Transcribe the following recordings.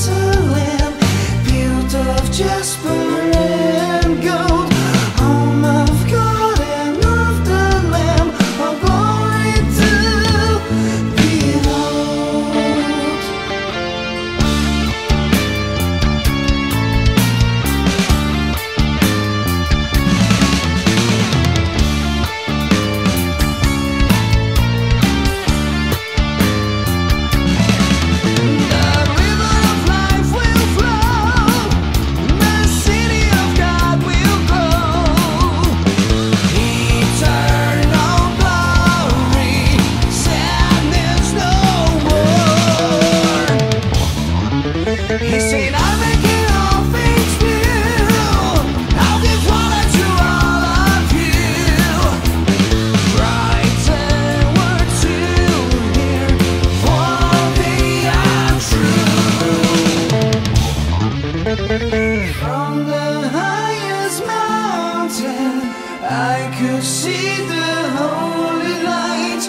Jerusalem, built of jasper. From the highest mountain, I could see the holy light.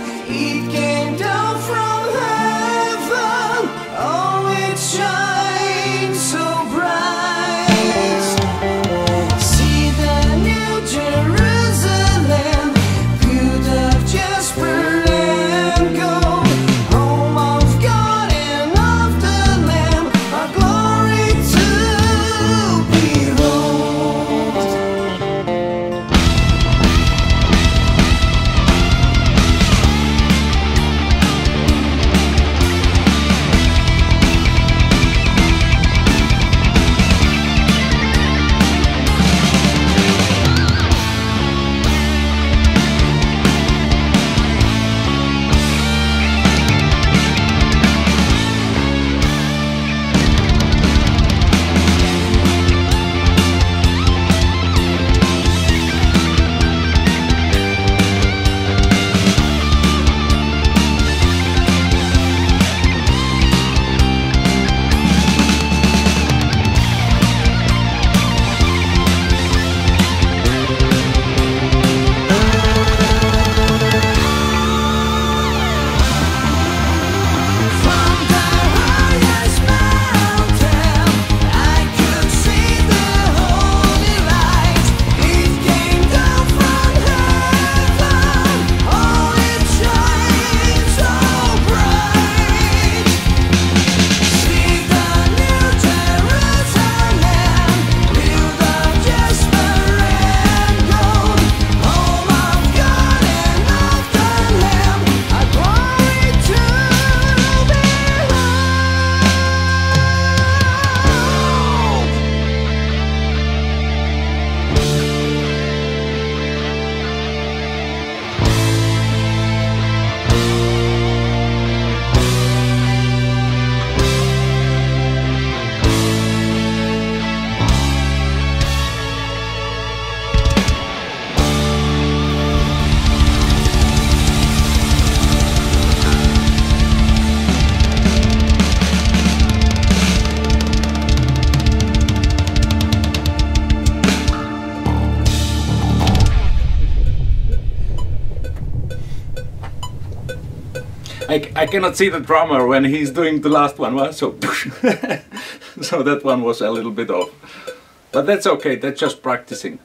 I, I cannot see the drummer when he's doing the last one, so so that one was a little bit off. But that's okay, that's just practicing.